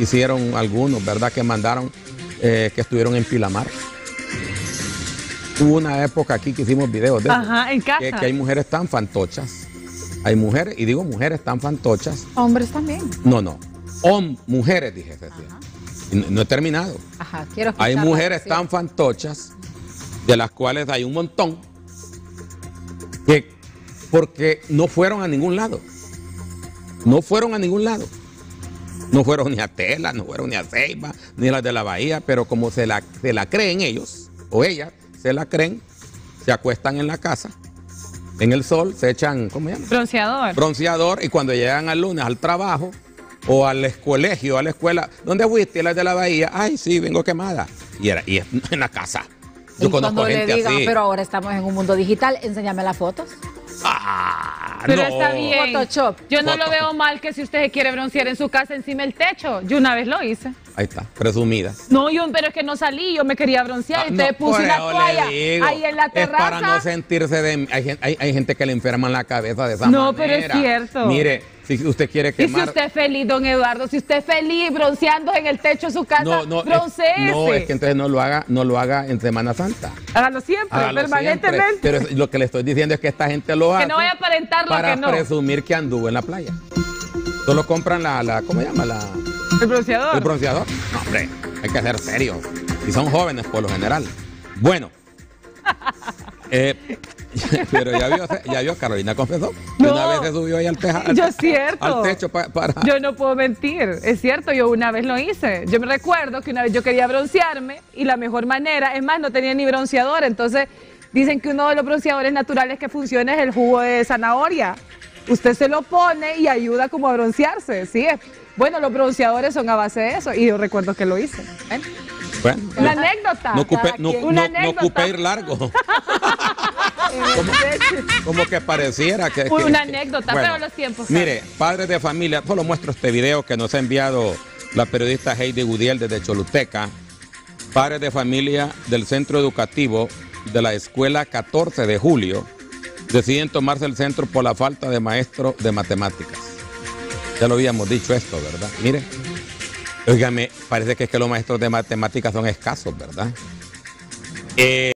hicieron algunos, ¿verdad? Que mandaron, eh, que estuvieron en Pilamar. Hubo una época aquí que hicimos videos de Ajá, en casa. que, que hay mujeres tan fantochas. Hay mujeres, y digo mujeres tan fantochas. Hombres también. No, no. Hom, mujeres, dije. No, no he terminado. Ajá, quiero Hay mujeres tan fantochas, de las cuales hay un montón, que porque no fueron a ningún lado. No fueron a ningún lado. No fueron ni a Tela, no fueron ni a Ceiba, ni a las de la Bahía, pero como se la, se la creen ellos, o ellas, se la creen, se acuestan en la casa, en el sol, se echan, ¿cómo se llama? Bronceador. bronceador y cuando llegan al lunes al trabajo o al colegio, a la escuela, ¿dónde fuiste? Las de la bahía, ay, sí, vengo quemada. Y era, y es en la casa. Yo Y conozco cuando le digan, así. pero ahora estamos en un mundo digital, enséñame las fotos. Ah, Pero no. está bien. Photoshop. Yo no lo veo mal que si usted se quiere broncear en su casa encima del techo. Yo una vez lo hice. Ahí está, presumida. No, yo, pero es que no salí, yo me quería broncear. Ah, entonces no, puse una toalla digo, ahí en la Es terraza. para no sentirse de... Hay, hay, hay gente que le enferman la cabeza de esa No, manera. pero es cierto. Mire, si usted quiere Y si usted es feliz, don Eduardo, si usted es feliz bronceando en el techo de su casa, no, no, es, no, es que entonces no lo haga, no lo haga en Semana Santa. Hágalo siempre, Hágalo permanentemente. siempre. Pero es- lo que le estoy diciendo es que esta gente lo hace. Que no vaya a aparentar lo para que no. presumir que anduvo en la playa. Solo compran la, la ¿cómo se llama? La, El bronceador. el bronceador. No, hombre, hay que ser serio. Y son jóvenes por lo general. Bueno. eh, pero ya vio, ya vio, Carolina confesó. No. Una vez se subió ahí al, teja- al, Yo cierto. al techo pa- para... Yo no puedo mentir, es cierto, yo una vez lo hice. Yo me recuerdo que una vez yo quería broncearme y la mejor manera, es más, no tenía ni bronceador, entonces dicen que uno de los bronceadores naturales que funciona es el jugo de zanahoria. Usted se lo pone y ayuda como a broncearse, ¿sí? Bueno, los bronceadores son a base de eso y yo recuerdo que lo hice. Una no- anécdota. no ocupé, no, Una no anécdota. ir largo. como, como que pareciera que... Una que- anécdota, Bueno, pero los tiempos Mire, padres de familia, solo muestro este video que nos ha enviado la periodista Heidi Gudiel desde Choluteca. Padres de familia del centro educativo de la escuela 14 de julio deciden tomarse el centro por la falta de maestro de matemáticas. Ya lo habíamos dicho esto, ¿verdad? Mire, óigame, parece que es que los maestros de matemáticas son escasos, ¿verdad? Eh,